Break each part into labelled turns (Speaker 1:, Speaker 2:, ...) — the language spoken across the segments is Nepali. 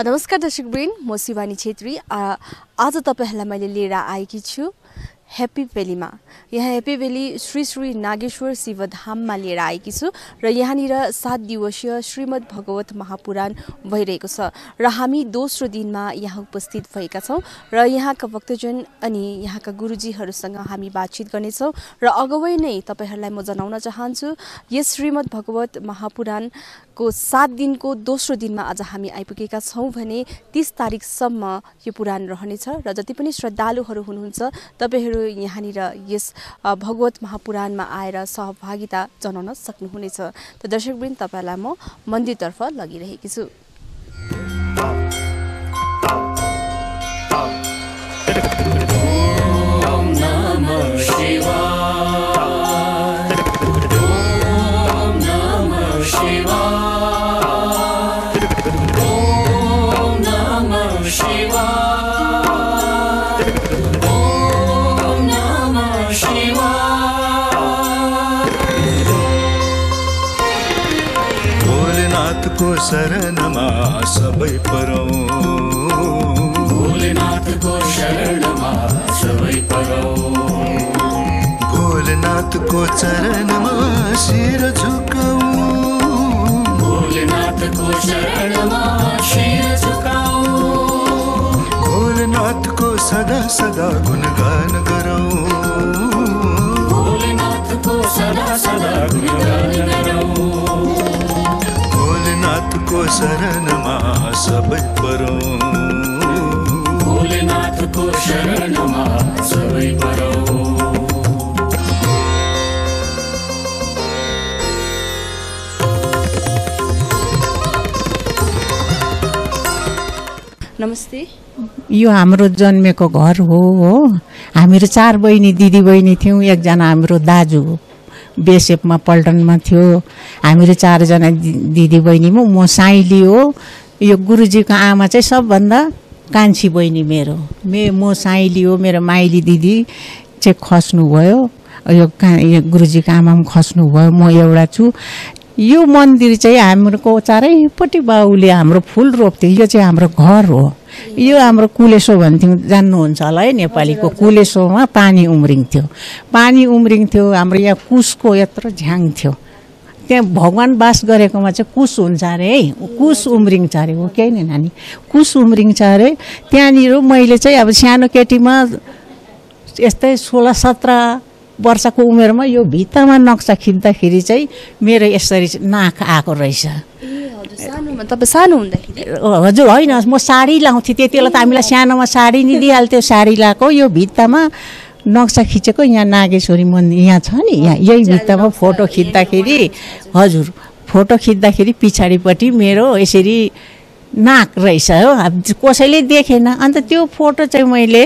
Speaker 1: नमस्कार दर्शकवृन्द म शिवानी छेत्री। आज तपाईँहरूलाई मैले लिएर आएकी छु। ह्याप्पी भ्यालीमा यहाँ ह्याप्पी भ्याली श्री श्री नागेश्वर शिवधाममा लिएर आएकी छु र यहाँनिर सात दिवसीय श्रीमद् भगवत महापुराण भइरहेको छ र हामी दोस्रो दिनमा यहाँ उपस्थित भएका छौँ र यहाँका भक्तजन अनि यहाँका गुरुजीहरूसँग हामी बातचित गर्नेछौँ र अगावै नै तपाईँहरूलाई म जनाउन चाहन्छु यस श्रीमद् भगवत महापुराणको सात दिनको दोस्रो दिनमा आज हामी आइपुगेका छौँ भने तिस तारिकसम्म यो पुराण रहनेछ र जति पनि श्रद्धालुहरू हुनुहुन्छ तपाईँहरू यहाँनिर यस भगवत महापुराणमा आएर सहभागिता जनाउन सक्नुहुनेछ। त दर्शकवृन्द तपाईँलाई म मन्दिरतर्फ लगिरहेकी छु।
Speaker 2: भोलेनाथको शरणमा सबै परौँ
Speaker 3: भोलेनाथको शरणमा सबै परौ
Speaker 2: भोलेनाथको चरणमा शिर झुकाऊ
Speaker 3: भोलेनाथको शरणमा शिर झुकाऊ
Speaker 2: भोलेनाथको सदा सदा गुणगान गरौँ
Speaker 3: भोलेनाथको सदा सदा गुणगान गरौ
Speaker 2: शरणमा सबै परौँ।
Speaker 3: भोलेनाथको शरणमा सबै परौ
Speaker 1: नमस्ते।
Speaker 4: यो हाम्रो जन्मेको घर हो हो। हामीहरू चार बहिनी दिदी बहिनी थियौँ एकजना हाम्रो दाजु बेसेपमा पल्टनमा थियो। हामीहरू चारजना दिदी बहिनीमा म साइली हो। यो गुरुजीको आमा चाहिँ सबभन्दा कान्छी बहिनी मेरो। मे म साइली हो मेरो माइली दिदी चाहिँ खस्नुभयो। यो का यो गुरुजीको आमा पनि खस्नुभयो। म एउटा छु। यो मन्दिर चाहिँ हाम्रो चारैपट्टि बाउले हाम्रो फुल रोप्थ्यो। यो चाहिँ हाम्रो घर हो। यो हाम्रो कुलेसो भन्थ्यौँ। जान्नुहुन्छ होला है नेपालीको कुलेसोमा पानी उम्रिन्थ्यो। पानी उम्रिन्थ्यो हाम्रो यहाँ कुसको यत्रो झ्याङ थियो। त्यहाँ भगवान् बास गरेकोमा चाहिँ कुस हुन्छ अरे है। कुस उम्रिन्छ अरे। हो कि होइन नानी? कुस उम्रिन्छ अरे। त्यहाँनिर मैले चाहिँ अब सानो केटीमा यस्तै सोह्र सत्र वर्षको उमेरमा यो भित्तामा नक्सा खिच्दाखेरि चाहिँ मेरो यसरी नाक आएको रहेछ।
Speaker 1: तपाईँ सानो हुँदाखेरि?
Speaker 4: हजुर होइन म साडी लाउँथेँ त्यति बेला त हामीलाई सानोमा साडी नि दिइहाल्थ्यो साडी लगाएको यो भित्तामा नक्सा खिचेको यहाँ नागेश्वरी मन्दिर यहाँ छ नि यहाँ यही भित्तामा फोटो खिच्दाखेरि हजुर फोटो खिच्दाखेरि पछाडिपट्टि मेरो यसरी नाक रहेछ हो। कसैले देखेन अन्त त्यो फोटो चाहिँ मैले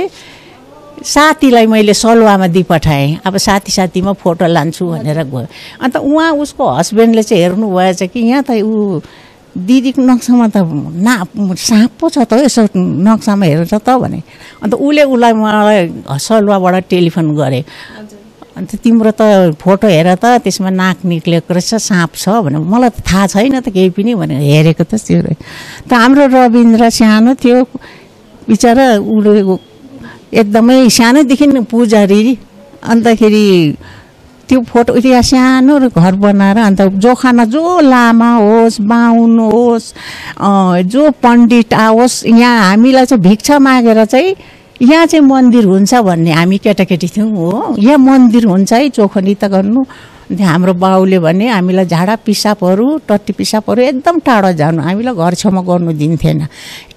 Speaker 4: साथीलाई मैले सलुवामा दिइ पठाएँ अब साथी साथीमा फोटो लान्छु भनेर गयो। अन्त उहाँ उसको हस्बेन्डले चाहिँ हेर्नु भएछ कि यहाँ त ऊ दिदीको नक्सामा त ना साँप पो छ त यसो नक्सामा हेर्छ त भने। अन्त उसले उसलाई मलाई सलुवाबाट टेलिफोन गरे। अन्त तिम्रो त फोटो हेर त त्यसमा नाक निक्लेको रहेछ साँप छ भने मलाई त थाहा छैन त केही पनि भनेर हेरेको त त्यो। त हाम्रो रविन्द्र सानो थियो। बिचरा उसले एकदमै सानैदेखि पुजारी अन्तखेरि त्यो फोटो त्यहाँ सानो घर बनाएर अन्त जोखाना जो लामा होस् बाहुन होस् जो पण्डित आओस् यहाँ हामीलाई चाहिँ भिक्षा मागेर चाहिँ यहाँ चाहिँ मन्दिर हुन्छ भन्ने हामी केटाकेटी थियौँ हो। यहाँ मन्दिर हुन्छ है चोखनी त गर्नु। अन्त हाम्रो बाउले भने हामीलाई झाडा पिसाबहरू टट्टी पिसाबहरू एकदम टाढो जानु। हामीलाई घर छेउमा गर्नु दिन्थेन।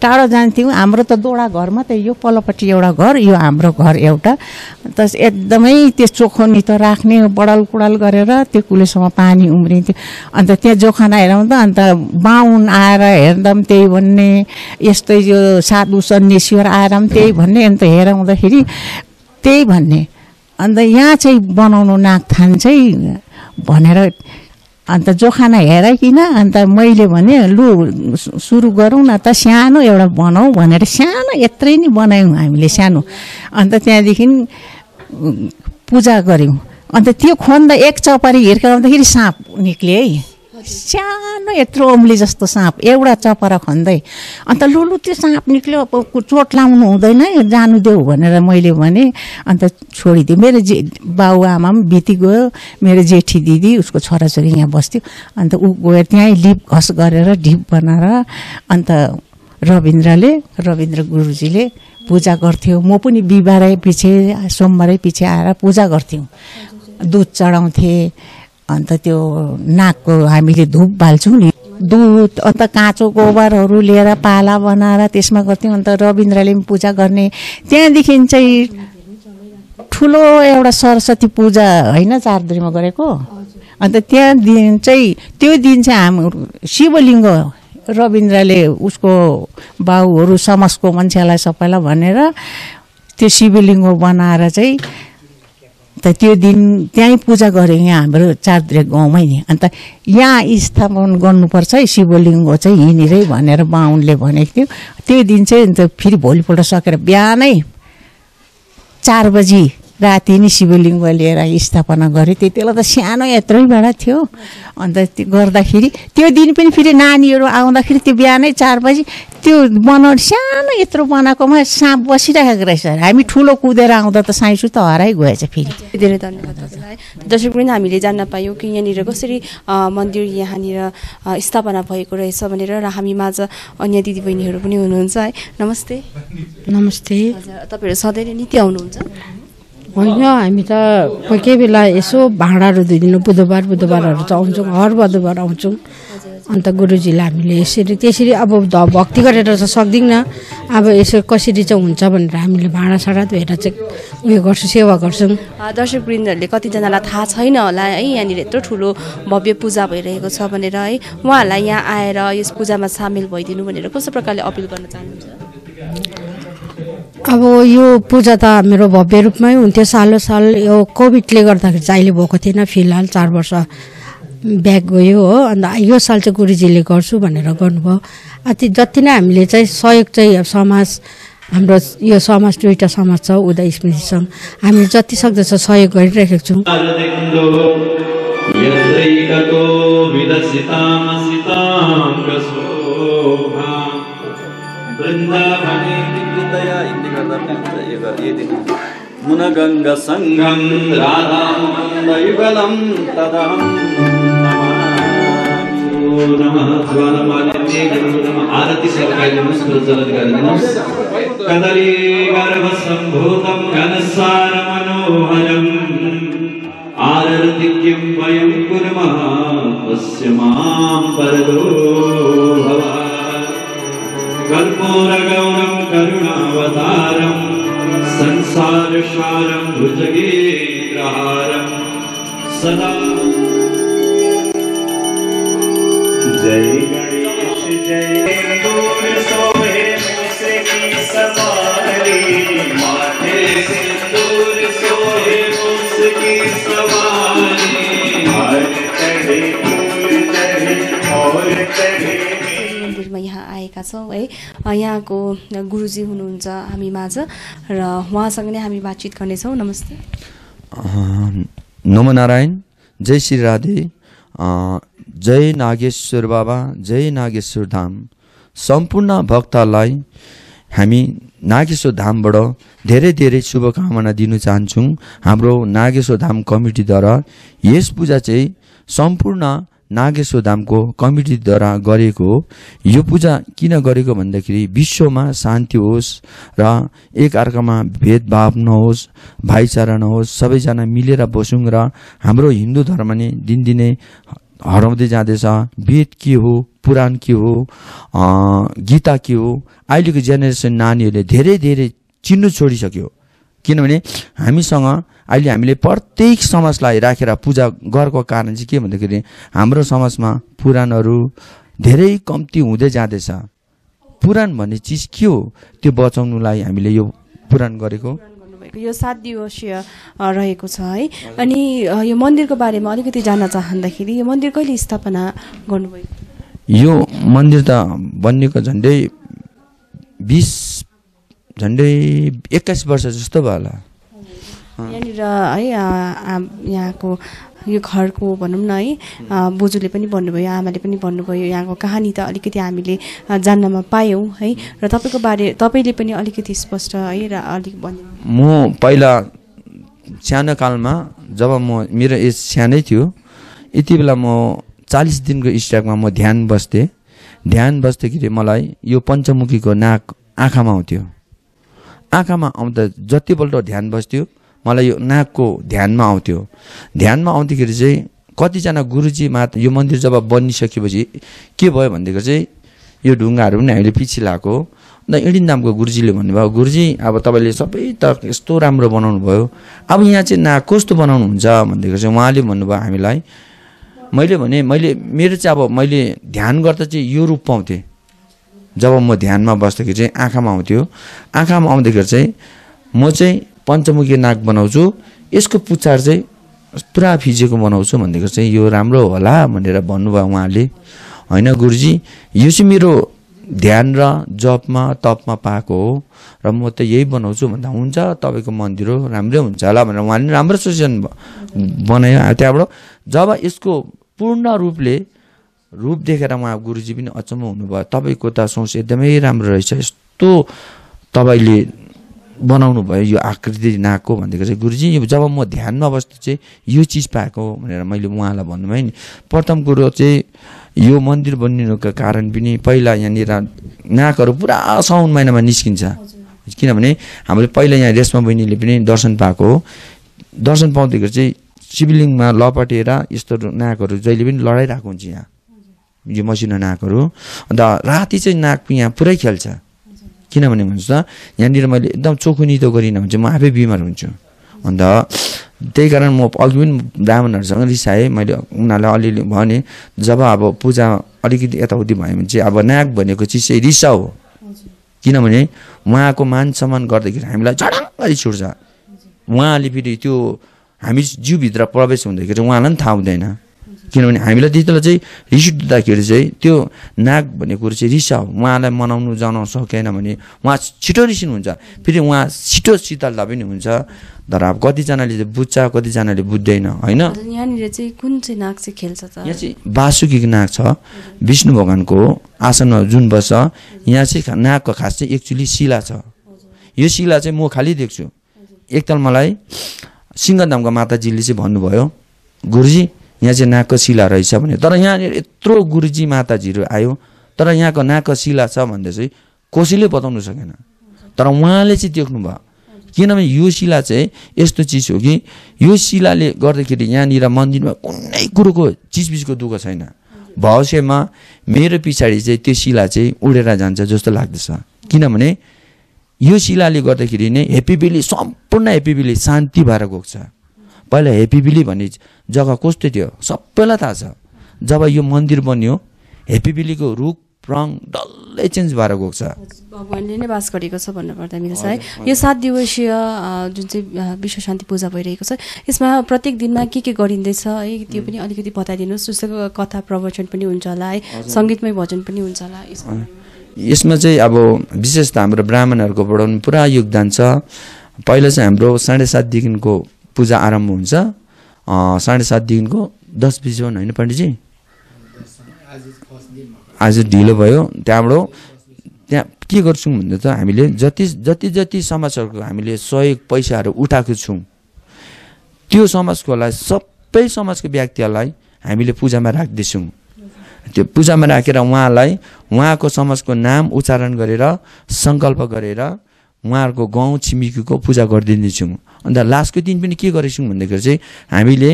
Speaker 4: टाढो जान्थ्यौँ। हाम्रो त दोडा घरमा त यो पल्लोपट्टि एउटा घर यो हाम्रो घर एउटा। अन्त एकदमै त्यो चोखनी त राख्ने बडाल कुडाल गरेर त्यो कुलेसम्म पानी उम्रिन्थ्यो। अन्त त्यहाँ जोखाना हेराउँदा अन्त बाहुन आएर हेर्दा पनि त्यही भन्ने यस्तै यो साधु सन्यासीहरू आएर पनि त्यही भन्ने। अन्त हेराउँदाखेरि त्यही भन्ने। अन्त यहाँ चाहिँ बनाउनु नाकथान चाहिँ भनेर अन्त जोखाना हेराइकन अन्त मैले भने लु सुरु गरौँ न त सानो एउटा बनाऊ भनेर सानो यत्रै नै बनायौँ हामीले सानो। अन्त त्यहाँदेखि पूजा गऱ्यौँ। अन्त त्यो खन्दा एक चपारी हिर्काउँदाखेरि साँप निक्ल्यो है। सानो यत्रो औँली जस्तो साँप एउटा चपरा खन्दै। अन्त लुलु त्यो साँप निक्ल्यो अब चोट लाउनु हुँदैन जानु देऊ भनेर मैले भने अन्त छोडिदिएँ मेरो जे बाउ आमा पनि बिति गयो मेरो जेठी दिदी उसको छोराछोरी यहाँ बस्थ्यो। अन्त ऊ गएर त्यहीँ लिप घस गरेर ढिप बनाएर अन्त रविन्द्रले रविन्द्र गुरुजीले पूजा गर्थ्यो। म पनि बिहिबारै पछि सोमबारै पछि आएर पूजा गर्थ्यौँ। दुध चढाउँथेँ अन्त त्यो नाकको हामीले धुप बाल्छौँ नि दुध अन्त काँचो गोबरहरू लिएर पाला बनाएर त्यसमा गर्थ्यौँ। अन्त रविन्द्रले पनि पूजा गर्ने। त्यहाँदेखि चाहिँ ठुलो एउटा सरस्वती पूजा होइन चारदुरीमा गरेको। अन्त त्यहाँ दिन चाहिँ त्यो दिन चाहिँ हाम्रो शिवलिङ्ग रविन्द्रले उसको बाउहरू समाजको मान्छेलाई सबैलाई भनेर त्यो शिवलिङ्ग बनाएर चाहिँ त त्यो दिन त्यहीँ पूजा गऱ्यो यहाँ हाम्रो चारद्रे गाउँमै नि। अन्त यहाँ स्थापन गर्नुपर्छ है शिवलिङ्ग चाहिँ यहीँनिरै भनेर बाहुनले भनेको थियो। त्यो दिन चाहिँ अन्त फेरि भोलिपल्ट सकेर बिहानै चार बजी राति नै शिवलिङ्ग लिएर स्थापना गऱ्यो त्यति बेला त सानो यत्रोबाट थियो। अन्त त्यो गर्दाखेरि त्यो दिन पनि फेरि नानीहरू आउँदाखेरि त्यो बिहानै चार बजी त्यो बनाउने सानो यत्रो बनाएकोमा साँप बसिरहेको रहेछ। हामी ठुलो कुदेर आउँदा त साइसु त हराइ गएछ फेरि।
Speaker 1: धेरै धन्यवाद दर्शक पनि हामीले जान्न पायौँ कि यहाँनिर कसरी मन्दिर यहाँनिर स्थापना भएको रहेछ भनेर र हामी माझ अन्य दिदीबहिनीहरू पनि हुनुहुन्छ है। नमस्ते।
Speaker 5: नमस्ते।
Speaker 1: हजुर तपाईँहरू सधैँ नै नित्य आउनुहुन्छ।
Speaker 5: होइन हामी त कोही कोही बेला यसो भाँडाहरू धोइदिनु बुधबार बुधबारहरू चाहिँ आउँछौँ हर बुधबार आउँछौँ। अन्त गुरुजीलाई हामीले यसरी त्यसरी अब भक्ति गरेर त सक्दैनौँ। अब यसो कसरी चाहिँ हुन्छ भनेर हामीले भाँडासाँडा धोएर चाहिँ उयो गर्छौँ सेवा गर्छौँ।
Speaker 1: अ, दर्शकवृन्दहरूले कतिजनालाई थाहा छैन होला है यहाँनिर यत्रो ठुलो भव्य पूजा भइरहेको छ भनेर है। उहाँहरूलाई यहाँ आएर यस पूजामा सामेल भइदिनु भनेर कस्तो प्रकारले अपिल गर्न चाहनुहुन्छ?
Speaker 5: अब यो पूजा त मेरो भव्य रूपमै हुन्थ्यो। सालो साल यो कोभिडले गर्दाखेरि चाहिँ अहिले भएको थिएन। फिलहाल चार वर्ष ब्याक गयो हो। अन्त यो साल चाहिँ गुरुजीले गर्छु भनेर गर्नुभयो। अति जति नै हामीले चाहिँ सहयोग चाहिँ समाज हाम्रो यो समाज दुईवटा समाज छ उदय स्मृति सङ्घ। हामीले जति सक्दछ सहयोग गरिरहेको छौँ।
Speaker 3: वृन्दावने
Speaker 6: पनि हुन्छ यो गर- यो दिन
Speaker 3: मुनगङ्गसङ्गं राधायुगलं तदहं नमामि। नमः ज्वालमालिन्ये गुरु नमः आरती सर्वकार्यं प्रज्वलित गरिदिनुहोस् कदली सारसारं भुजगेन्द्रहारं सदा। जय गणेश जय सवारी माथे सिंदूर सोहे मुझकी सवारी
Speaker 1: आएका छौँ है। यहाँको गुरुजी हुनुहुन्छ हामी माझ र उहाँसँग नै हामी बातचित गर्नेछौँ। नमस्ते।
Speaker 7: नमो नारायण जय श्री राधे। जय नागेश्वर बाबा जय नागेश्वर धाम। सम्पूर्ण भक्तलाई हामी नागेश्वर धामबाट धेरै धेरै शुभकामना दिन चाहन्छौँ। हाम्रो नागेश्वर धाम कमिटीद्वारा यस पूजा चाहिँ सम्पूर्ण नागेश्वर धामको कमिटीद्वारा गरेको यो पूजा किन गरेको भन्दाखेरि विश्वमा शान्ति होस् र एकअर्कामा भेदभाव नहोस् भाइचारा नहोस् सबैजना मिलेर बसौँ र हाम्रो हिन्दू धर्म नै दिनदिनै हराउँदै जाँदैछ। वेद के हो? पुराण के हो? गीता के हो? अहिलेको जेनेरेसन नानीहरूले धेरै धेरै चिन्नु छोडिसक्यो। किनभने हामीसँग अहिले हामीले प्रत्येक समाजलाई राखेर पूजा गरेको कारण चाहिँ के भन्दाखेरि हाम्रो समाजमा पुराणहरू धेरै कम्ती हुँदै जाँदैछ। पुराण भन्ने चिज के हो? त्यो बचाउनुलाई हामीले यो पुराण गरेको।
Speaker 1: यो सात दिवसीय रहेको छ है। अनि यो मन्दिरको बारेमा अलिकति जान्न चाहँदाखेरि यो मन्दिर कहिले स्थापना गर्नुभयो?
Speaker 7: यो मन्दिर त बनिएको झन्डै बिस झन्डै एक्काइस वर्ष जस्तो भयो होला।
Speaker 1: यहाँनिर है यहाँको यो घरको भनौँ न है बोजूले पनि भन्नुभयो आमाले पनि भन्नुभयो यहाँको कहानी त अलिकति हामीले जान्नमा पायौँ है। र तपाईँको बारे तपाईँले पनि अलिकति स्पष्ट है र अलिक भन्नु।
Speaker 7: म पहिला सानो कालमा जब म मेरो एज सानै थियो यति बेला म चालिस दिनको स्ट्राइकमा म ध्यान बस्थेँ। ध्यान बस्दाखेरि मलाई यो पञ्चमुखीको नाक आँखामा आउँथ्यो। आँखामा आउँदा जतिपल्ट ध्यान बस्थ्यो मलाई यो नाकको ध्यानमा आउँथ्यो। ध्यानमा आउँदाखेरि चाहिँ कतिजना गुरुजी मात यो मन्दिर जब बनिसकेपछि के भयो भनेदेखि चाहिँ यो ढुङ्गाहरू पनि हामीले पछि लगाएको अन्त नामको गुरुजीले भन्नुभयो गुरुजी अब तपाईँले सबै त यस्तो राम्रो बनाउनु भयो। अब यहाँ चाहिँ नाक कस्तो बनाउनुहुन्छ? भनेदेखि चाहिँ उहाँले भन्नुभयो हामीलाई। मैले भने मैले मेरो चाहिँ अब मैले ध्यान गर्दा चाहिँ यो रूप पाउँथेँ। जब म ध्यानमा बस्दाखेरि चाहिँ आँखामा आउँथ्यो। आँखामा आउँदाखेरि चाहिँ म चाहिँ पञ्चमुखी नाक बनाउँछु। यसको पुच्छार चाहिँ पुरा फिजिएको बनाउँछु भनेदेखि चाहिँ यो राम्रो होला भनेर भन्नुभयो उहाँले। होइन गुरुजी यो चाहिँ मेरो ध्यान र जपमा तपमा पाएको हो र म त यही बनाउँछु भन्दा हुन्छ तपाईँको मन्दिर हो राम्रै हुन्छ होला भनेर उहाँले राम्रो सजेसन बनायो। त्यहाँबाट जब यसको पूर्ण रूपले रूप देखेर उहाँ गुरुजी पनि अचम्म हुनुभयो। तपाईँको त सोच एकदमै राम्रो रहेछ। यस्तो तपाईँले बनाउनु भयो यो आकृति नाकको भनेदेखि चाहिँ गुरुजी यो जब म ध्यानमा बस्दा चाहिँ यो चिज पाएको भनेर मैले उहाँलाई भन्नुभयो नि। प्रथम कुरो चाहिँ यो मन्दिर बनिनुको कारण पनि पहिला यहाँनिर नाकहरू पुरा साउन महिनामा निस्किन्छ। किनभने हामीले पहिला यहाँ रेशमा बहिनीले पनि दर्शन पाएको हो। दर्शन पाउँदाखेरि चाहिँ शिवलिङमा लपटेर यस्तो नाकहरू जहिले पनि लडाइरहेको हुन्छ यहाँ। यो मसिनो नाकहरू। अन्त राति चाहिँ नाक यहाँ पुरै खेल्छ। किनभने त यहाँनिर मैले एकदम चोखो नितो गरिनँ भने चाहिँ म आफै बिमार हुन्छु। अन्त त्यही कारण म अघि पनि ब्राह्मणहरूसँग रिसाएँ। मैले उनीहरूलाई अलिअलि भने जब अब पूजा अलिकति यताउति भयो भने चाहिँ अब नाक भनेको चिज चाहिँ रिसा हो। किनभने उहाँको मान सम्मान गर्दाखेरि हामीलाई झडङ्ग रिस उठ्छ उहाँले फेरि त्यो हामी जिउभित्र प्रवेश हुँदाखेरि उहाँलाई पनि थाहा हुँदैन। किनभने हामीलाई त्यति बेला चाहिँ रिस उठ्दाखेरि चाहिँ त्यो नाग भन्ने कुरो चाहिँ रिसा हो उहाँलाई मनाउनु जनाउन सकेन भने उहाँ छिटो रिसिनुहुन्छ फेरि उहाँ छिटो शीतलता पनि हुन्छ। तर अब कतिजनाले चाहिँ बुझ्छ कतिजनाले बुझ्दैन होइन?
Speaker 1: यहाँनिर चाहिँ कुन चाहिँ नाक चाहिँ खेल्छ त?
Speaker 7: यहाँ चाहिँ बासुकी नाग छ। विष्णु भगवान्को आसनमा जुन बस्छ यहाँ चाहिँ नागको खास चाहिँ एक्चुली शिला छ। यो शिला चाहिँ म खालि देख्छु। एकताल मलाई सिंहधामको माताजीले चाहिँ भन्नुभयो गुरुजी यहाँ चाहिँ नागको शिला रहेछ भने तर यहाँनिर यत्रो गुरुजी माताजीहरू आयो तर यहाँको नागको शिला छ भन्दा चाहिँ कसैले बताउनु सकेन। तर उहाँले चाहिँ देख्नुभयो किनभने यो शिला चाहिँ यस्तो चिज हो कि यो शिलाले गर्दाखेरि यहाँनिर मन्दिरमा कुनै कुरोको चिजबिजको दुःख छैन। भविष्यमा मेरो पछाडि चाहिँ त्यो शिला चाहिँ उडेर जान्छ जस्तो लाग्दछ। किनभने यो शिलाले गर्दाखेरि नै हेप्पी भ्याली सम्पूर्ण हेप्पी भ्याली शान्ति भएर गएको छ। पहिला हेप्पी भ्याली भन्ने जग्गा कस्तो थियो? सबैलाई थाहा छ। जब यो मन्दिर बन्यो हेप्पी भ्यालीको रूप रङ डल्लै चेन्ज भएर गएको छ।
Speaker 1: भगवान्ले नै बास गरेको छ भन्नुपर्दा मिल्छ है। यो सात दिवसीय जुन चाहिँ विश्व शान्ति पूजा भइरहेको छ यसमा प्रत्येक दिनमा के के गरिँदैछ है त्यो पनि अलिकति बताइदिनुहोस्। जस्तो कथा प्रवचन पनि हुन्छ होला है सङ्गीतमय भजन पनि हुन्छ होला यसमा।
Speaker 7: यसमा चाहिँ अब विशेष त हाम्रो ब्राह्मणहरूकोबाट पनि पुरा योगदान छ। पहिला चाहिँ हाम्रो साढे सातदेखिको पूजा आरम्भ हुन्छ साढे सातदेखिको दस बजीसम्म होइन पण्डितजी? आज ढिलो भयो। त्यहाँबाट त्यहाँ के गर्छौँ भन्दा त हामीले जति जति जति समाजहरूको हामीले सहयोग पैसाहरू उठाएको छौँ त्यो समाजकोलाई सबै समाजको व्यक्तिहरूलाई हामीले पूजामा राख्दैछौँ। त्यो पूजामा राखेर उहाँलाई उहाँको समाजको नाम उच्चारण गरेर सङ्कल्प गरेर उहाँहरूको गाउँ छिमेकीको पूजा गरिदिँदैछौँ। अन्त लास्टको दिन पनि के गरेछौँ भन्दाखेरि चाहिँ हामीले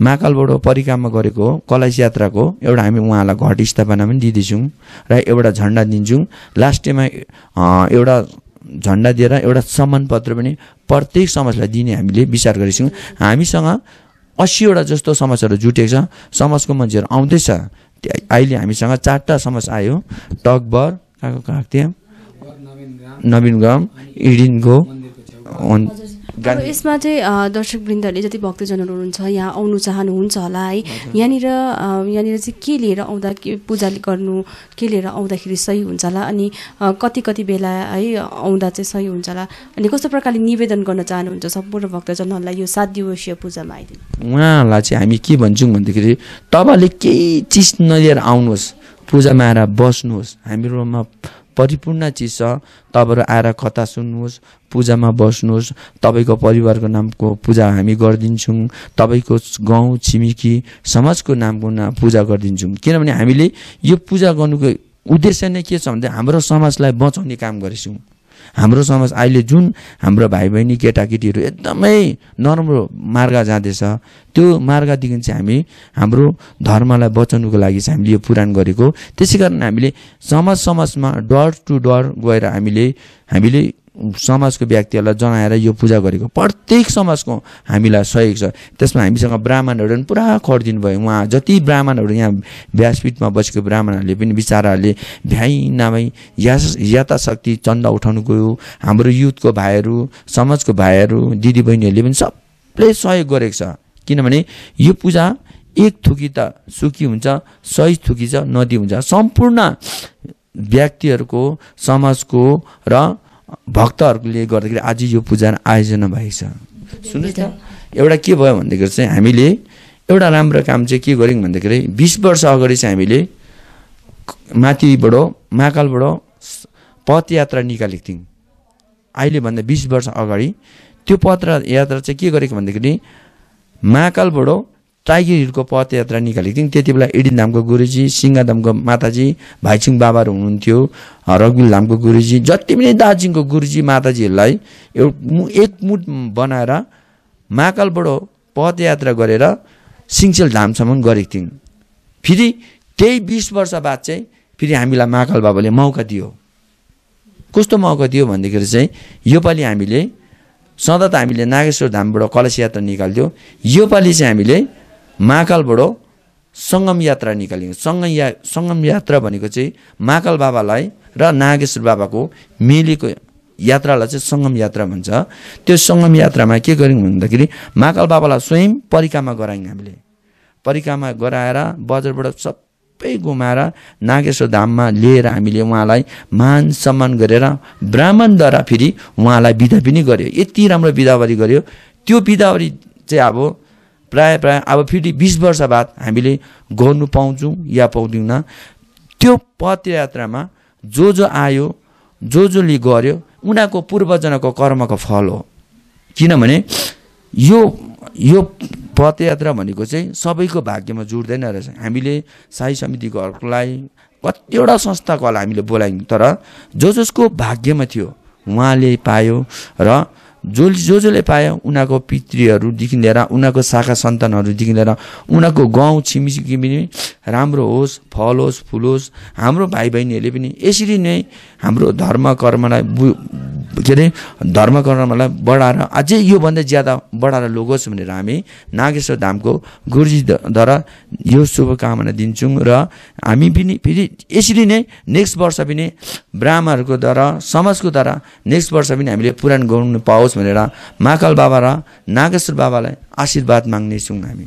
Speaker 7: महाकालबाट परिक्रमा गरेको कलश यात्राको एउटा हामी उहाँलाई घट स्थापना पनि दिँदैछौँ र एउटा झन्डा दिन्छौँ। लास्ट डेमा एउटा झन्डा दिएर एउटा सम्मान पत्र पनि प्रत्येक समाजलाई दिने हामीले विचार गरेछौँ। हामीसँग अस्सीवटा जस्तो समाजहरू जुटेको छ। समाजको मान्छेहरू आउँदैछ। अहिले हामीसँग चारवटा समाज आयो। टकबर कहाँको कहाँ थियो नवीन गाउँ इडिनको
Speaker 1: यसमा चाहिँ दर्शकवृन्दहरूले जति भक्तजनहरू हुनुहुन्छ यहाँ आउनु चाहनुहुन्छ होला है। यहाँनिर यहाँनिर चाहिँ के लिएर आउँदा के पूजा गर्नु के लिएर आउँदाखेरि सही हुन्छ होला? अनि कति कति बेला है आउँदा चाहिँ सही हुन्छ होला? अनि कस्तो प्रकारले निवेदन गर्न चाहनुहुन्छ सम्पूर्ण भक्तजनहरूलाई यो सात दिवसीय पूजामा आइदिनु?
Speaker 7: उहाँहरूलाई चाहिँ हामी के भन्छौँ भन्दाखेरि तपाईँले केही चिज नलिएर आउनुहोस् पूजामा आएर बस्नुहोस् हामीहरूमा परिपूर्ण चिज छ। तपाईँहरू आएर कथा सुन्नुहोस् पूजामा बस्नुहोस्। तपाईँको परिवारको नामको पूजा हामी गरिदिन्छौँ। तपाईँको गाउँ छिमेकी समाजको नामको नाम पूजा गरिदिन्छौँ। किनभने हामीले यो पूजा गर्नुको उद्देश्य नै के छ भने हाम्रो समाजलाई बचाउने काम गरेछौँ। हाम्रो समाज अहिले जुन हाम्रो भाइ बहिनी केटाकेटीहरू एकदमै नराम्रो मार्ग जाँदैछ त्यो मार्गदेखि चाहिँ हामी हाम्रो धर्मलाई बचाउनुको लागि चाहिँ हामीले यो पुराण गरेको। त्यसै कारण हामीले समाज समाजमा डर टु डर गएर हामीले हामीले समाजको व्यक्तिहरूलाई जनाएर यो पूजा गरेको। प्रत्येक समाजको हामीलाई सहयोग छ। त्यसमा हामीसँग ब्राह्मणहरू पनि पुरा खटिदिनु भयो। उहाँ जति ब्राह्मणहरू यहाँ व्यासपीठमा बसेको ब्राह्मणहरूले पनि बिचराहरूले भ्याइ नामै यस यथाशक्ति चन्दा उठाउनु गयो। हाम्रो युथको भाइहरू समाजको भाइहरू दिदीबहिनीहरूले पनि सबले सहयोग गरेको छ। किनभने यो पूजा एक थुकी त सुकी हुन्छ सही थुकी छ नदी हुन्छ। सम्पूर्ण व्यक्तिहरूको समाजको र भक्तहरूले गर्दाखेरि आज यो पूजा आयोजना भएको छ। सुन्नुहोस् न एउटा के भयो भन्दाखेरि चाहिँ हामीले एउटा राम्रो काम चाहिँ के गऱ्यौँ भन्दाखेरि बिस वर्ष अगाडि चाहिँ हामीले माथिबाट महाकालबाट पदयात्रा निकालेको थियौँ। अहिलेभन्दा बिस वर्ष अगाडि त्यो पत्र यात्रा चाहिँ के गरेको भन्दाखेरि महाकालबाट टाइगर हिलको पदयात्रा निकालेको थियौँ त्यति बेला इडिन धामको गुरुजी सिङ्गाधामको माताजी भाइचुङ बाबाहरू हुनुहुन्थ्यो। रगबिल धामको गुरुजी जति पनि दार्जिलिङको गुरुजी माताजीहरूलाई एक मुठ बनाएर महाकालबाट पदयात्रा गरेर सिङ्चेल धामसम्म गरेको थियौँ फेरि त्यही बिस वर्ष बाद चाहिँ फेरि हामीलाई महाकाल बाबाले मौका दियो। कस्तो मौका दियो भन्दाखेरि चाहिँ योपालि हामीले सधैँ त हामीले नागेश्वर धामबाट कलश यात्रा निकाल्थ्यौँ। योपालि चाहिँ हामीले महाकालबाट सङ्गम यात्रा निकाल्यौँ सङ्गम या सङ्गम यात्रा भनेको चाहिँ महाकाल बाबालाई र नागेश्वर बाबाको मिलेको यात्रालाई चाहिँ सङ्गम यात्रा भन्छ। त्यो सङ्गम यात्रामा के गऱ्यौँ भन्दाखेरि महाकाल बाबालाई स्वयं परिक्रमा गरायौँ हामीले। परिक्रमा गराएर बजारबाट सबै घुमाएर नागेश्वर धाममा लिएर हामीले उहाँलाई मान सम्मान गरेर ब्राह्मणद्वारा फेरि उहाँलाई बिदा पनि गर्यो। यति राम्रो बिदावरी गर्यो। त्यो बिदावरी चाहिँ अब प्राय प्राय अब फेरि बिस वर्ष बाद हामीले गर्नु पाउँछौँ या पाउँदैनौँ। त्यो पदयात्रामा जो जो आयो जो जसले गर्यो उनीहरूको पूर्वजनको कर्मको फल हो। किनभने यो यो पदयात्रा भनेको चाहिँ सबैको भाग्यमा जुट्दैन रहेछ। हामीले साई समितिकोहरूलाई कतिवटा संस्थाकोहरूलाई हामीले बोलायौँ तर जो जसको भाग्यमा थियो उहाँले पायो र जो जो जसले पायो उनीहरूको पितृहरूदेखि लिएर उनीहरूको शाखा सन्तानहरूदेखि लिएर उनीहरूको गाउँ छिमेकी पनि राम्रो होस् फल होस् फुल होस् हाम्रो भाइ बहिनीहरूले पनि यसरी नै हाम्रो धर्म कर्मलाई बु के अरे धर्म कर्मलाई बढाएर अझै योभन्दा ज्यादा बढाएर लगोस् भनेर हामी नागेश्वर धामको गुरुजीद्वारा यो शुभकामना दिन्छौँ र हामी पनि फेरि यसरी नै नेक्स्ट वर्ष पनि ब्राह्मणहरूको द्वारा समाजको द्वारा नेक्स्ट वर्ष पनि हामीले पुराण गाउनु पाओस्। भनेर महाकाल बाबा र नागेश्वर बाबालाई आशीर्वाद माग्नेछौँ हामी।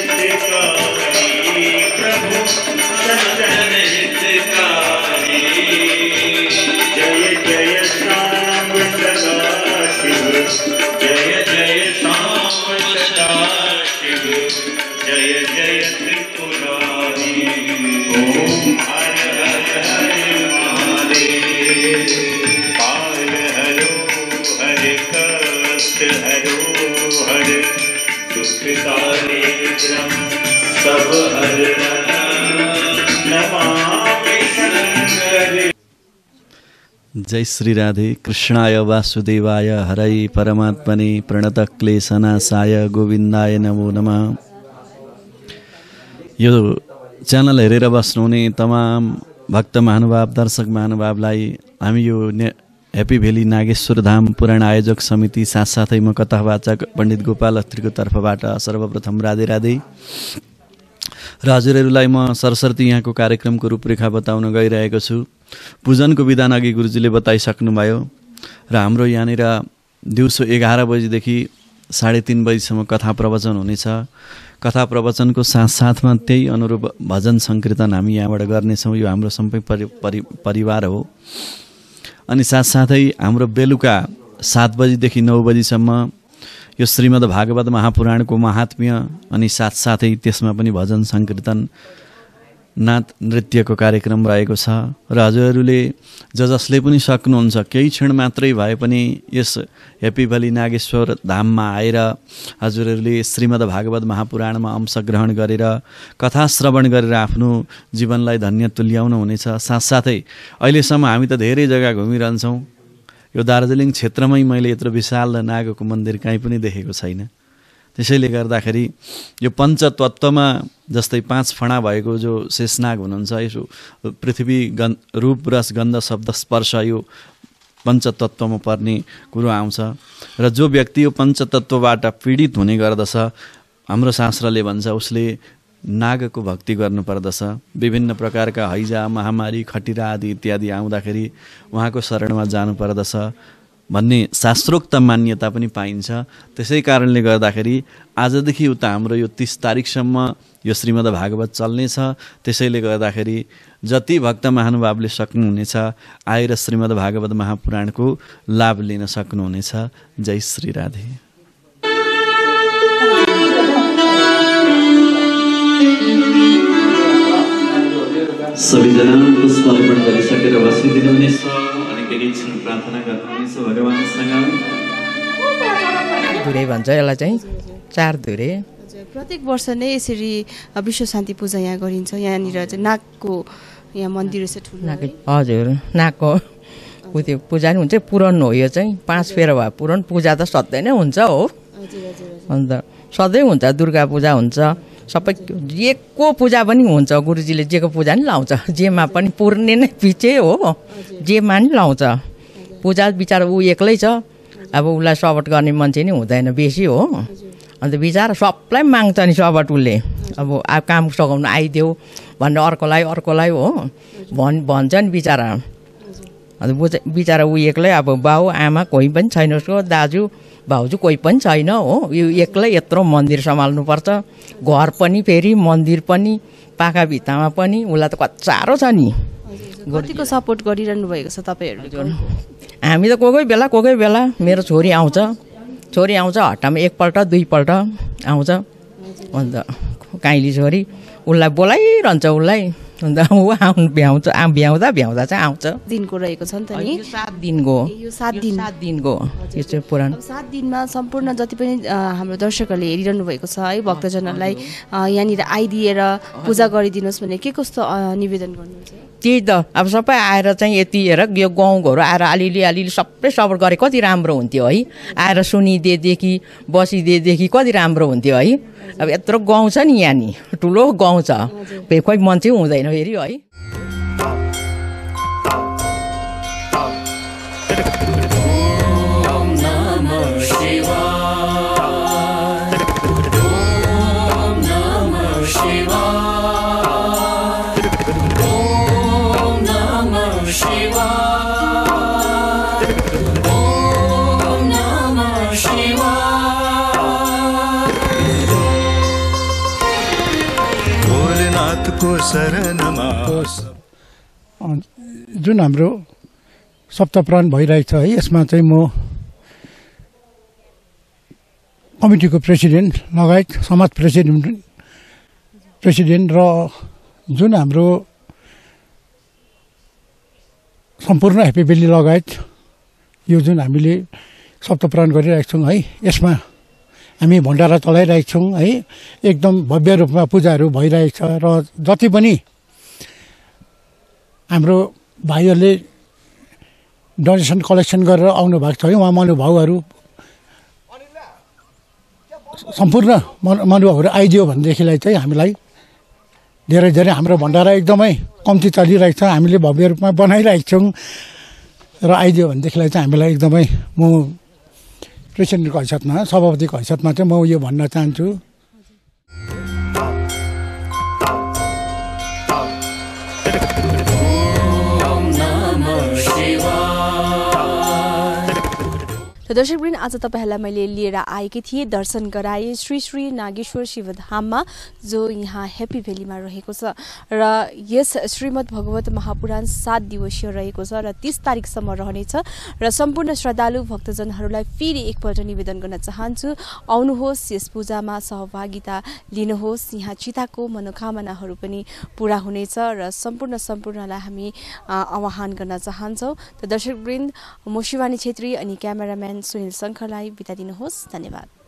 Speaker 3: हितकारी प्रभु सज्जन हितकारी जय
Speaker 8: श्री राधे कृष्णाय वासुदेवाय हरै परमात्मने प्रणत क्लेशनाशाय गोविन्दाय नमो नमः। यो च्यानल हेरेर बस्नुहुने तमाम भक्त महानुभाव दर्शक महानुभावलाई हामी यो ने ह्याप्पी भ्याली नागेश्वर धाम पुराण आयोजक समिति साथसाथै म कथावाचक पण्डित गोपाल अत्रीको तर्फबाट सर्वप्रथम राधे राधे। र हजुरहरूलाई म सरस्वती यहाँको कार्यक्रमको रूपरेखा बताउन गइरहेको छु। पूजनको विधान अघि गुरुजीले बताइसक्नुभयो। र हाम्रो यहाँनिर दिउँसो एघार बजीदेखि साढे तिन बजीसम्म कथा प्रवचन हुनेछ। कथा प्रवचनको साथसाथमा त्यही अनुरूप भजन सङ्कीर्तन हामी यहाँबाट गर्नेछौँ। यो हाम्रो सबै परि परि परिवार हो। अनि साथसाथै हाम्रो बेलुका सात बजीदेखि नौ बजीसम्म यो श्रीमद् भागवत महापुराणको महात्म्य अनि साथसाथै त्यसमा पनि भजन सङ्कीर्तन नाच नृत्यको कार्यक्रम रहेको छ र हजुरहरूले ज जसले पनि सक्नुहुन्छ केही क्षण मात्रै भए पनि यस हेप्पी भ्याली नागेश्वर धाममा आएर हजुरहरूले श्रीमद् भागवत महापुराणमा अंशग्रहण गरेर कथा श्रवण गरेर आफ्नो जीवनलाई धन्य तुल्याउनु हुनेछ। साथसाथै अहिलेसम्म हामी त धेरै जग्गा घुमिरहन्छौँ। यो दार्जिलिङ क्षेत्रमै मैले यत्रो विशाल नागको मन्दिर कहीँ पनि देखेको छैन। त्यसैले गर्दाखेरि यो पञ्चतत्त्वमा जस्तै पाँच फणा भएको जो शेषनाग हुनुहुन्छ यसो पृथ्वी गन् रूप रस गन्ध शब्द स्पर्श यो पञ्चतत्त्वमा पर्ने कुरो आउँछ। र जो व्यक्ति यो पञ्चतत्त्वबाट पीडित हुने गर्दछ हाम्रो शास्त्रले भन्छ उसले नागको भक्ति गर्नुपर्दछ विभिन्न प्रकारका हैजा महामारी खटिरा आदि इत्यादि आउँदाखेरि उहाँको शरणमा जानुपर्दछ भन्ने शास्त्रोक्त मान्यता पनि पाइन्छ। त्यसै कारणले गर्दाखेरि आजदेखि उता हाम्रो यो तिस तारिकसम्म यो श्रीमद् भागवत चल्नेछ। त्यसैले गर्दाखेरि जति भक्त महानुभावले सक्नुहुनेछ आएर श्रीमद् भागवत महापुराणको लाभ लिन सक्नुहुनेछ। जय श्री राधे। सबैजना पुष्प अर्पण गरिसकेर बसिदिनु हुनेछ। अनि केही क्षण प्रार्थना भगवान्सँग
Speaker 9: धुरे भन्छ यसलाई चाहिँ। चार धुरे।
Speaker 1: हजुर, प्रत्येक वर्ष नै यसरी विश्व शान्ति पूजा यहाँ गरिन्छ। यहाँनिर चाहिँ नागको यहाँ मन्दिर छ ठुलो
Speaker 9: नाक
Speaker 1: है।
Speaker 9: हजुर नाकको उ त्यो पूजा नि हुन्छ। पुराण हो यो चाहिँ। पाँच फेर भयो पुराण। पूजा त सधैँ नै हुन्छ हो।
Speaker 1: हजुर हजुर हजुर।
Speaker 9: अन्त सधैँ हुन्छ दुर्गा पूजा हुन्छ। सबै जेको पूजा पनि हुन्छ गुरुजीले जेको पूजा नि लाउँछ। जेमा पनि पुर्ने नै पछि हो। जेमा नि लाउँछ। पूजा बिचरा ऊ एक्लै छ। अब उसलाई सपोर्ट गर्ने मान्छे नि हुँदैन बेसी हो। अन्त बिचरा सबलाई माग्छ नि सपोर्ट उसले। अब आ काम सघाउनु आइदेऊ भनेर अर्कोलाई अर्कोलाई हो। भन् भन्छ नि बिचरा अन्त बुझ बिचरा ऊ एक्लै अब बाउ आमा कोही पनि छैन उसको दाजु भाउजू कोही पनि छैन हो। यो एक्लै यत्रो मन्दिर सम्हाल्नुपर्छ। घर पनि फेरि मन्दिर पनि पाखा भित्तामा पनि उसलाई त कच्चारो छ नि।
Speaker 1: कतिको सपोर्ट गरिरहनु भएको छ तपाईँहरूले
Speaker 9: हामी त कोही कोही बेला कोही कोही बेला मेरो छोरी आउँछ। छोरी आउँछ हट्टामा एकपल्ट दुईपल्ट आउँछ। अन्त काइली छोरी उसलाई बोलाइरहन्छ उसलाई। अन्त ऊ आउनु भ्याउँछ आ भ्याउँदा भ्याउँदा चाहिँ आउँछ
Speaker 1: दिनको रहेको छ नि त नि
Speaker 9: यो सात दिनको
Speaker 1: यो सात दिन
Speaker 9: सात दिनको यो चाहिँ पुराण
Speaker 1: अब सात दिनमा सम्पूर्ण जति पनि हाम्रो दर्शकहरूले हेरिरहनु भएको छ है भक्तजनहरूलाई यहाँनिर आइदिएर पूजा गरिदिनुहोस् भने के कस्तो निवेदन गर्नुहुन्छ
Speaker 9: त्यही त अब सबै आएर चाहिँ यति हेर यो गाउँघरहरू आएर अलिअलि अलिअलि सबै सपोर्ट गरे कति राम्रो हुन्थ्यो है आएर सुनिदिएदेखि बसिदिएदेखि कति राम्रो हुन्थ्यो है अब यत्रो गाउँ छ नि यहाँ नि ठुलो गाउँ छ खोइ मान्छे हुँदैन फेरि है
Speaker 2: भोलेनाथको
Speaker 10: जुन हाम्रो सप्तप्राण भइरहेछ है यसमा चाहिँ म कमिटीको प्रेसिडेन्ट लगायत समाज प्रेसिडेन्ट प्रेसिडेन्ट र जुन हाम्रो सम्पूर्ण ह्याप्पी भ्याली लगायत यो जुन हामीले सप्तप्राण गरिरहेका छौँ है यसमा हामी भण्डारा चलाइरहेका छौँ है। एकदम भव्य रूपमा पूजाहरू भइरहेछ र जति पनि हाम्रो भाइहरूले डोनेसन कलेक्सन गरेर आउनु भएको छ है उहाँ मनुभावहरू सम्पूर्ण मनु मनुभावहरू आइदियो भनेदेखिलाई चाहिँ हामीलाई धेरै धेरै हाम्रो भण्डारा एकदमै कम्ती चलिरहेको छ। हामीले भव्य रूपमा बनाइरहेको छौँ र आइदियो भनेदेखिलाई चाहिँ हामीलाई एकदमै म प्रेसिडेन्टको हैसियतमा सभापतिको हैसियतमा चाहिँ म यो भन्न चाहन्छु।
Speaker 1: र दर्शकवृन्द आज तपाईँहरूलाई मैले लिएर आएकी थिएँ दर्शन गराएँ श्री श्री नागेश्वर शिवधाममा जो यहाँ ह्याप्पी भ्यालीमा रहेको छ। र यस श्रीमद् भगवत महापुराण सात दिवसीय रहेको छ र तिस तारिकसम्म रहनेछ। र सम्पूर्ण श्रद्धालु भक्तजनहरूलाई फेरि एकपल्ट निवेदन गर्न चाहन्छु आउनुहोस् यस पूजामा सहभागिता लिनुहोस्। यहाँ चिताको मनोकामनाहरू पनि पुरा हुनेछ र सम्पूर्ण सम्पूर्णलाई हामी आह्वान गर्न चाहन्छौँ। त दर्शकवृन्द म शिवानी छेत्री अनि क्यामेराम्यान सुनिल शङ्खरलाई बिदा दिनुहोस् धन्यवाद।